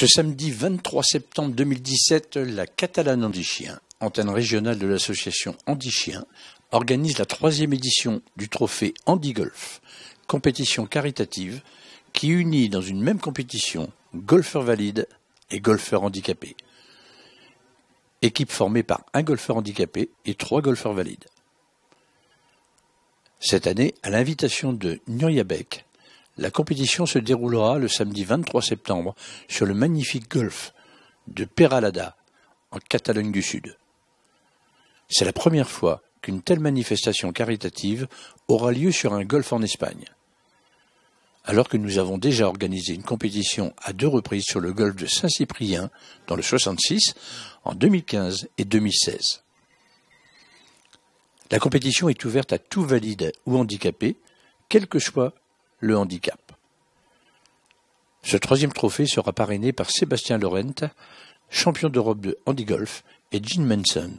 Ce samedi 23 septembre 2017, la Catalane Andichien, antenne régionale de l'association Andichien, organise la troisième édition du trophée Andy Golf, compétition caritative qui unit dans une même compétition golfeurs valides et golfeurs handicapés. Équipe formée par un golfeur handicapé et trois golfeurs valides. Cette année, à l'invitation de Nuria Beck, la compétition se déroulera le samedi 23 septembre sur le magnifique golfe de Peralada, en Catalogne du Sud. C'est la première fois qu'une telle manifestation caritative aura lieu sur un golfe en Espagne. Alors que nous avons déjà organisé une compétition à deux reprises sur le golfe de Saint-Cyprien dans le 66, en 2015 et 2016. La compétition est ouverte à tout valide ou handicapé, quel que soit le handicap. Ce troisième trophée sera parrainé par Sébastien Laurent, champion d'Europe de handigolf, et Jean Manson,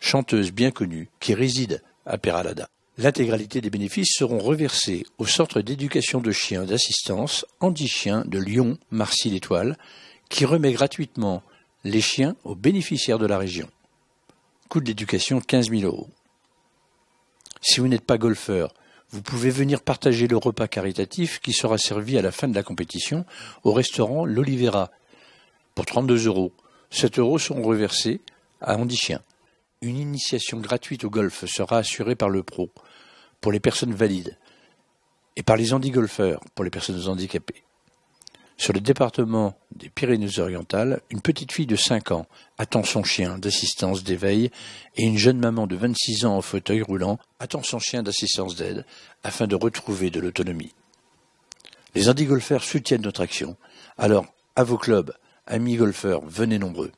chanteuse bien connue qui réside à Peralada. L'intégralité des bénéfices seront reversés au Centre d'éducation de chiens d'assistance Handi-Chien de Lyon, Marcy-l'Étoile, qui remet gratuitement les chiens aux bénéficiaires de la région. Coût de l'éducation 15 000 euros. Si vous n'êtes pas golfeur vous pouvez venir partager le repas caritatif qui sera servi à la fin de la compétition au restaurant L'Olivera pour 32 euros. 7 euros seront reversés à Andy Chien. Une initiation gratuite au golf sera assurée par le pro pour les personnes valides et par les handigolfeurs pour les personnes handicapées. Sur le département des Pyrénées-Orientales, une petite fille de 5 ans attend son chien d'assistance d'éveil et une jeune maman de 26 ans en fauteuil roulant attend son chien d'assistance d'aide afin de retrouver de l'autonomie. Les handigolfeurs soutiennent notre action. Alors, à vos clubs, amis golfeurs, venez nombreux.